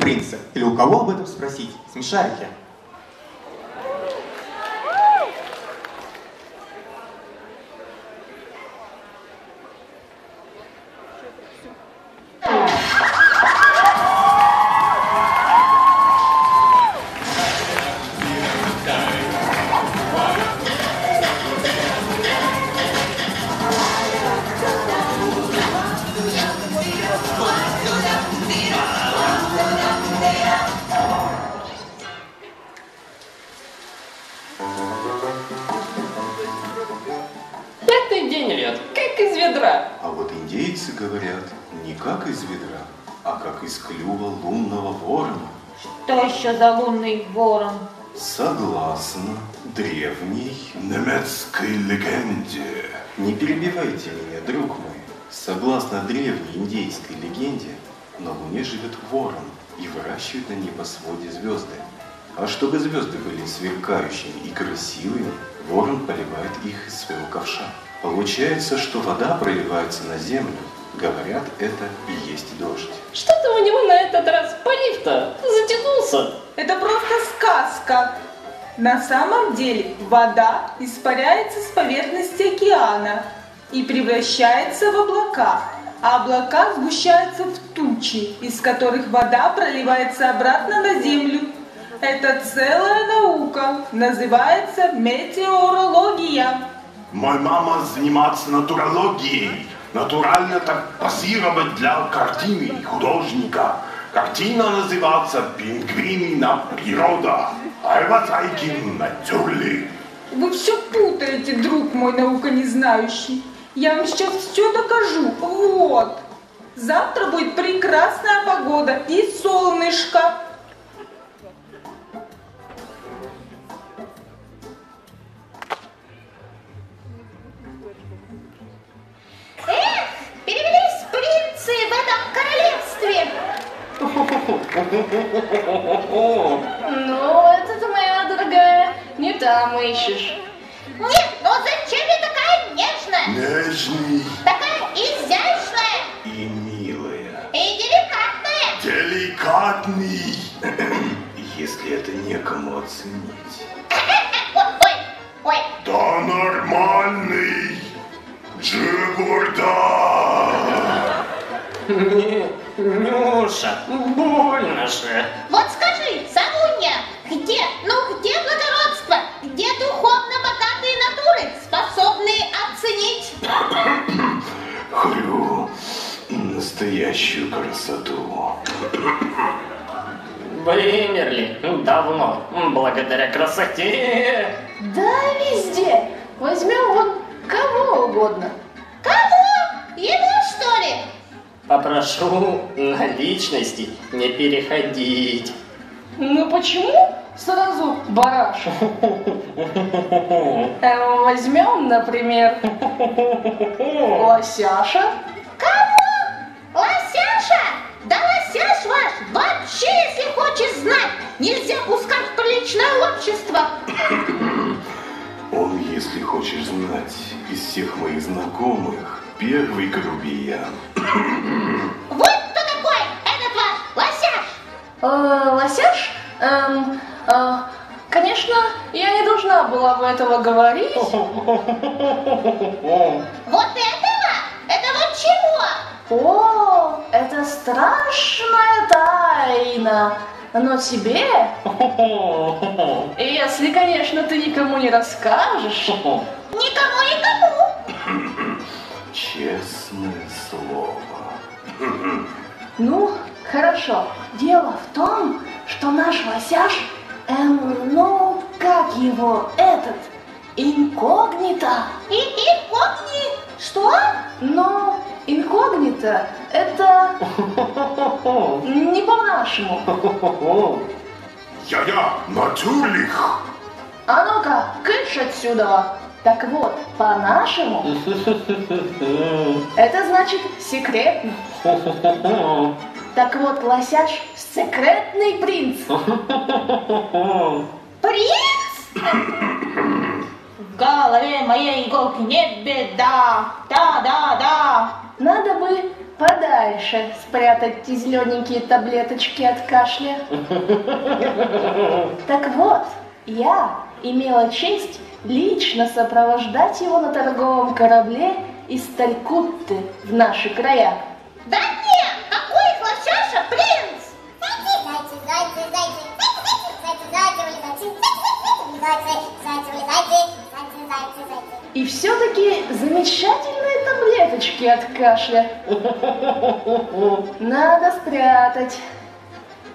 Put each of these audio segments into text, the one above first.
принца. Или у кого об этом спросить? Смешарики. Из ведра, а как из клюва лунного ворона. Что еще за лунный ворон? Согласно древней немецкой легенде. Не перебивайте меня, друг мой. Согласно древней индейской легенде, на Луне живет ворон и выращивает на небосводе звезды. А чтобы звезды были сверкающими и красивыми, ворон поливает их из своего ковша. Получается, что вода проливается на землю. Говорят, это и есть дождь. Что-то у него на этот раз полив-то затянулся. Это просто сказка. На самом деле вода испаряется с поверхности океана и превращается в облака, а облака сгущаются в тучи, из которых вода проливается обратно на землю. Это целая наука, называется метеорология. Моя мама занимается натурологией. Натурально так позировать для картины художника. Картина называется «Пингвинина природа». Айватайкин натюрли. Вы все путаете, друг мой наука не знающий. Я вам сейчас все докажу. Вот. Завтра будет прекрасная погода и солнышко. Ну, это-то, моя дорогая, не там ищешь. Нет, ну зачем я такая нежная? Нежный Такая изящная и милая. и деликатная. Деликатный. Если это некому оценить. Ой, ой, ой. Да нормальный. Джигурда. Не, Нюша, больно же. Вот скажи, Савунья, где, ну где благородство? Где духовно богатые натуры, способные оценить? Хрю. Настоящую красоту. Вымерли давно, благодаря красоте. Да, везде. Возьмем вот кого угодно. Попрошу на личности не переходить. Ну почему сразу бараш? Эм, Возьмем, например, лосяша. Кого? Лосяша? Да лосяш ваш вообще, если хочешь знать, нельзя пускать в приличное общество. Он, если хочешь знать, из всех моих знакомых, первый грубиян. Вот кто такой этот ваш лосяш. Э, лосяш? Эм, э, конечно, я не должна была бы этого говорить. Вот этого? Это вот чего? О, это страшная тайна. Но тебе, если, конечно, ты никому не расскажешь, Никому, никому. Честное слово. Ну, хорошо. Дело в том, что наш лосяш, эм, ну, как его, этот, инкогнито. И инкогни. Что? Но инкогнито это не по-нашему. Я-я, натюрлих. А ну-ка, кыш отсюда. Так вот, по-нашему, это значит секретно. Так вот, лосяш – секретный принц. Принц? В голове моей иголки не беда. Да, да, да. надо бы подальше спрятать эти зелененькие таблеточки от кашля. Так вот, я имела честь лично сопровождать его на торговом корабле из Талькутты в наши края. Да нет, какой их лосяша, принц? Зайцы, зайцы, зайцы, зайцы, зайцы, зайцы, зайцы, зайцы, улетайте, зайцы, зайцы, зайцы, зайцы. И все-таки замечательные таблеточки от кашля. Надо спрятать.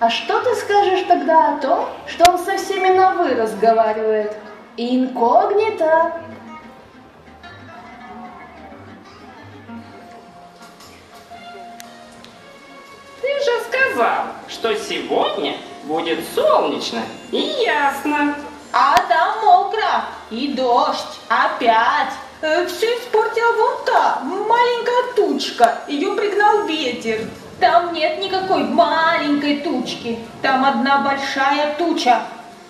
А что ты скажешь тогда о том, что он со всеми на «вы» разговаривает? Инкогнито. Ты же сказал, что сегодня будет солнечно и ясно. А там мокро, и дождь, опять. все испортила вон та маленькая тучка, ее пригнал ветер. Там нет никакой маленькой тучки, там одна большая туча.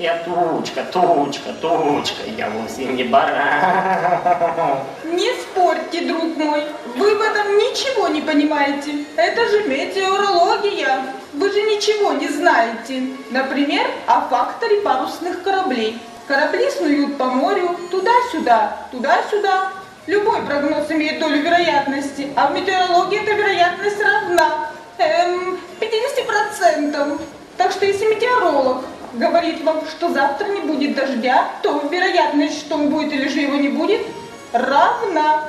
Я тучка, тучка, тучка, я вовсе не баран. Не спорьте, друг мой, вы в этом ничего не понимаете. Это же метеорология. Вы же ничего не знаете. Например, о факторе парусных кораблей. Корабли снуют по морю туда-сюда, туда-сюда. Любой прогноз имеет долю вероятности, а в метеорологии эта вероятность равна эм, 50%. Так что если метеоролог говорит вам, что завтра не будет дождя, то вероятность, что он будет или же его не будет, равна.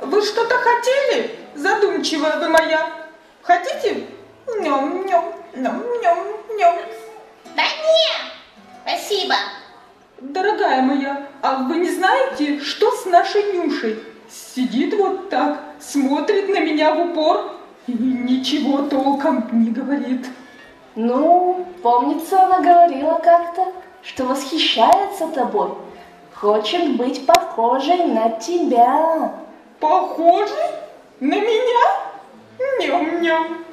Вы что-то хотели? Задумчивая вы моя. Хотите? Ням-ням, ням-ням-ням. Да нет, спасибо. Дорогая моя, а вы не знаете, что с нашей Нюшей? Сидит вот так, смотрит на меня в упор и ничего толком не говорит. Ну, помнится, она говорила как-то, что восхищается тобой. Хочет быть похожей на тебя. Похожий на меня? Ням-ням.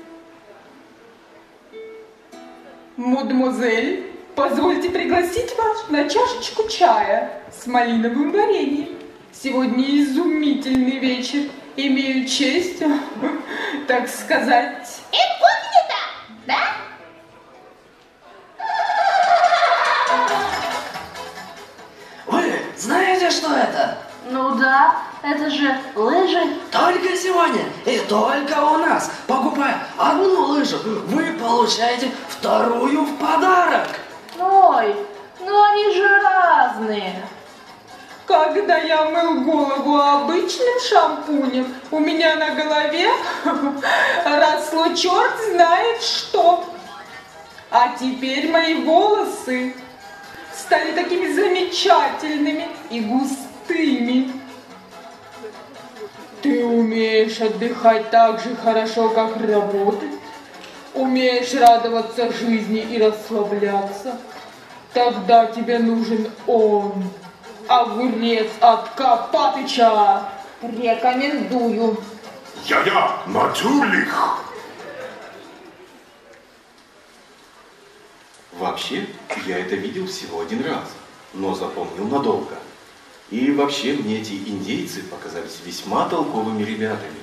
Мадемуазель, позвольте пригласить вас на чашечку чая с малиновым вареньем. Сегодня изумительный вечер. Имею честь, так сказать. Инкогнито, да? Вы знаете, что это? Ну да, это же лыжи. Только сегодня и только у нас, покупая одну лыжу, вы получаете вторую в подарок. Ой, ну они же разные. Когда я мыл голову обычным шампунем, у меня на голове росло черт знает что. А теперь мои волосы стали такими замечательными и густыми. Ты умеешь отдыхать так же хорошо, как работать? Умеешь радоваться жизни и расслабляться? Тогда тебе нужен он. Огурец от Копатыча. Рекомендую. Я-я, Натюрлих. Вообще, я это видел всего один раз, но запомнил надолго. И вообще мне эти индейцы показались весьма толковыми ребятами.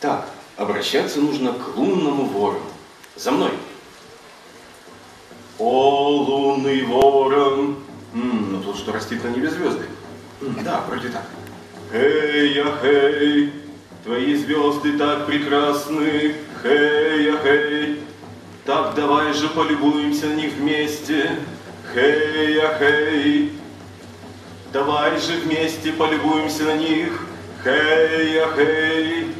Так, обращаться нужно к лунному ворону. За мной. О, лунный ворон! М, ну тут что растит на небе звезды. М, да, вроде так. Хей, я хей, твои звезды так прекрасны. Хей, я хей, так давай же полюбуемся на них вместе. Хей, я хей, давай же вместе полюбуемся на них. Хей, я хей,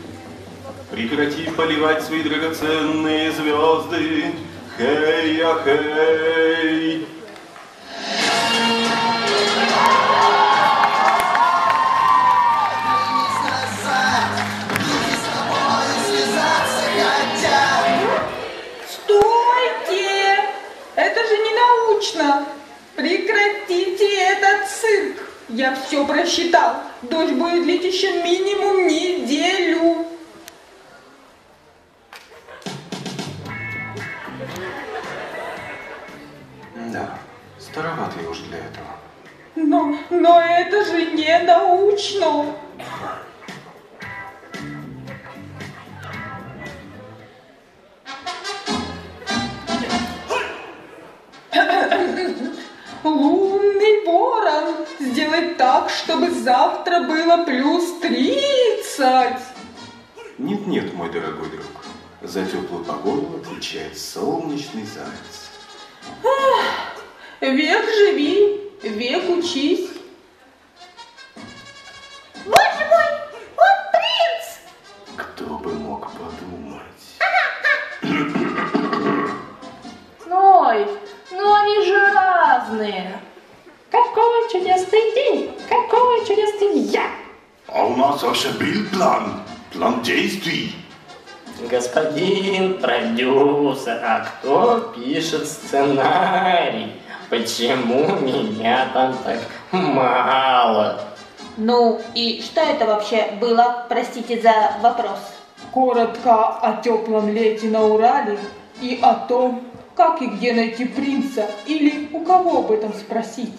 прекрати поливать свои драгоценные звезды. Хей, я хей. Стойте! Это же не научно! Прекратите этот цирк! Я все просчитал. Дождь будет лить еще минимум неделю. Завтра было плюс тридцать. Нет-нет, мой дорогой друг. За теплую погоду отвечает солнечный заяц. Век живи, Господин продюсер, а кто пишет сценарий? Почему меня там так мало? Ну и что это вообще было, простите за вопрос? Коротко о теплом лете на Урале и о том, как и где найти принца или у кого об этом спросить.